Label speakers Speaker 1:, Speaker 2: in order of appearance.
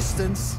Speaker 1: resistance